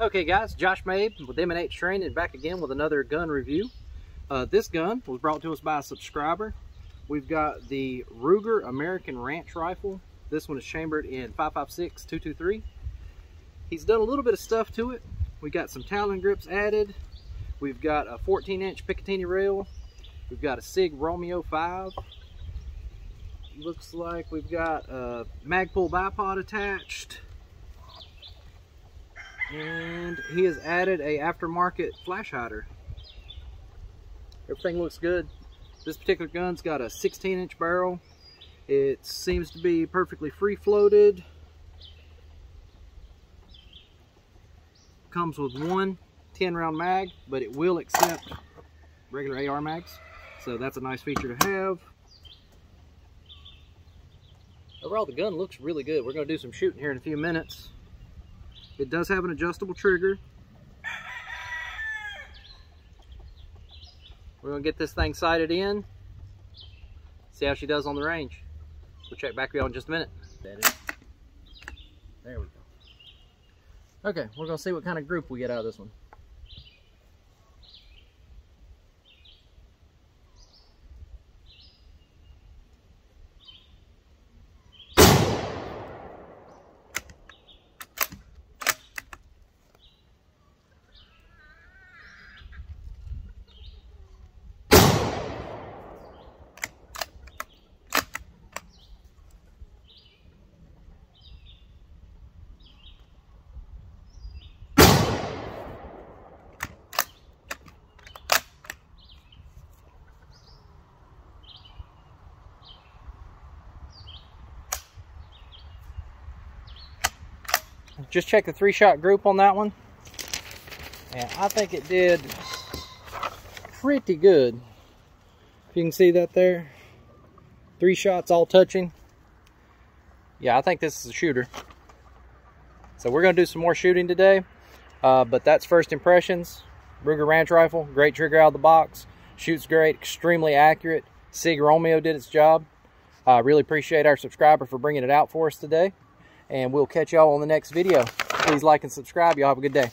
Okay guys, Josh Mabe with M&H Training back again with another gun review. Uh, this gun was brought to us by a subscriber. We've got the Ruger American Ranch Rifle. This one is chambered in 5.56-223. He's done a little bit of stuff to it. We got some Talon grips added. We've got a 14 inch Picatinny rail. We've got a SIG Romeo 5. Looks like we've got a Magpul bipod attached. And he has added a aftermarket flash hider. Everything looks good. This particular gun's got a 16 inch barrel. It seems to be perfectly free floated. Comes with one 10 round mag, but it will accept regular AR mags. So that's a nice feature to have. Overall, the gun looks really good. We're going to do some shooting here in a few minutes. It does have an adjustable trigger. We're to get this thing sighted in. See how she does on the range. We'll check back with y'all in just a minute. There we go. Okay, we're to see what kind of group we get out of this one. Just check the three shot group on that one. And I think it did pretty good. If you can see that there. Three shots all touching. Yeah, I think this is a shooter. So we're going to do some more shooting today. Uh, but that's first impressions. Ruger Ranch Rifle, great trigger out of the box. Shoots great, extremely accurate. Sig Romeo did its job. I uh, really appreciate our subscriber for bringing it out for us today and we'll catch y'all on the next video. Please like and subscribe. Y'all have a good day.